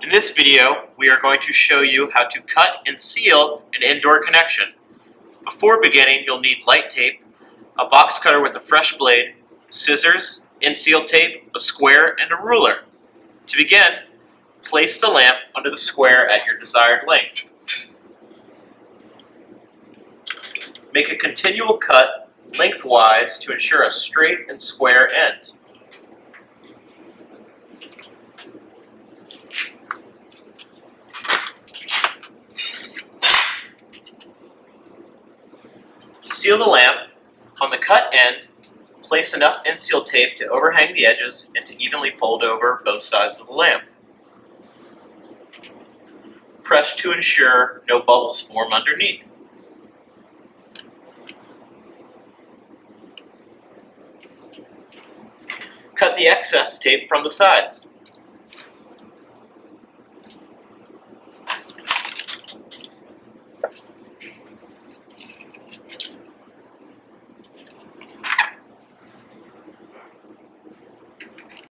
In this video, we are going to show you how to cut and seal an indoor connection. Before beginning, you'll need light tape, a box cutter with a fresh blade, scissors, in-seal tape, a square, and a ruler. To begin, place the lamp under the square at your desired length. Make a continual cut lengthwise to ensure a straight and square end. Seal the lamp, on the cut end, place enough in-seal tape to overhang the edges and to evenly fold over both sides of the lamp. Press to ensure no bubbles form underneath. Cut the excess tape from the sides.